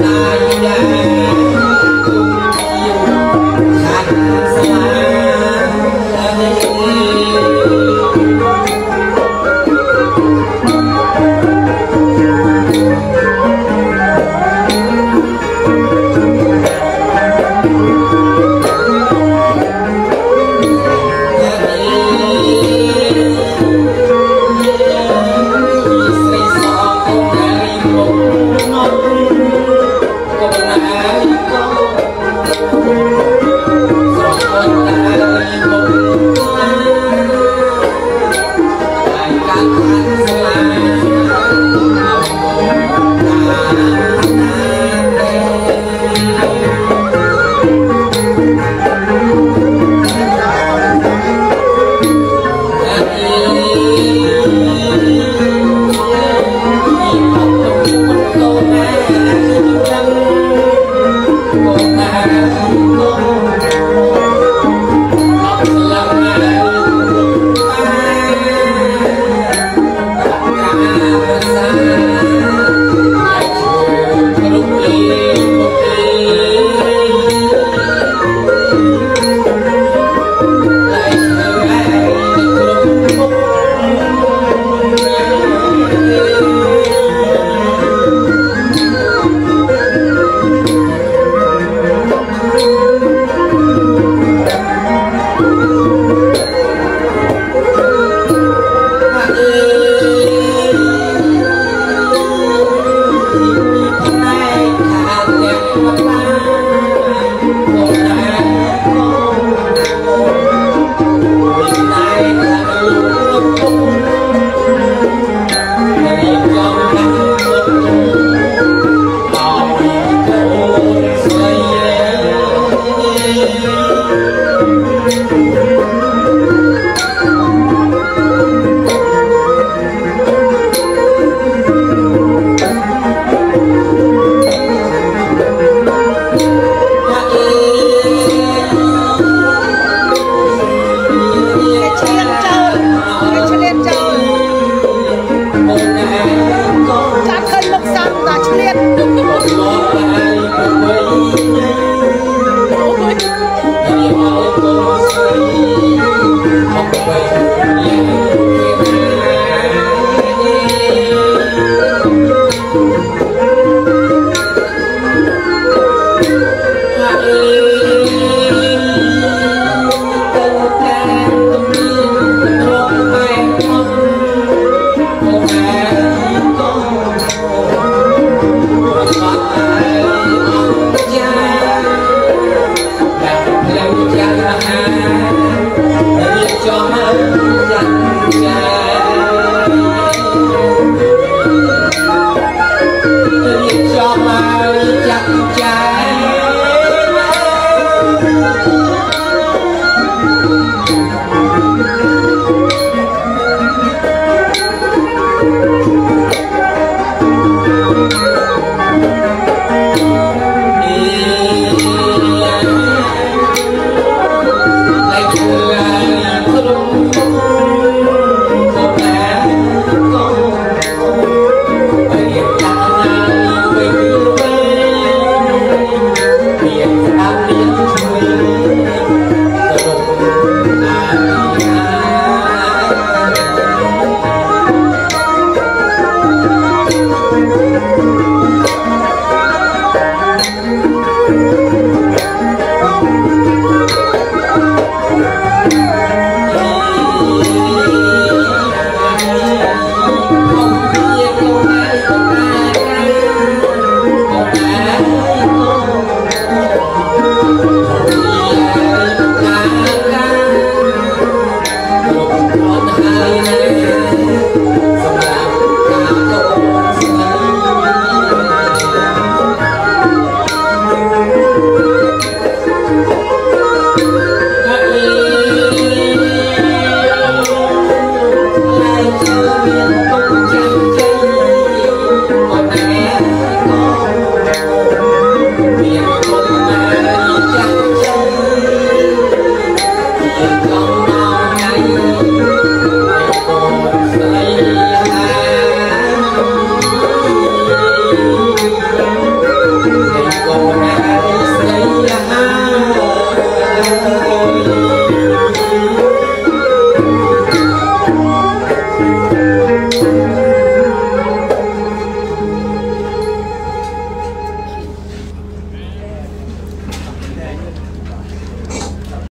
Bye. Thank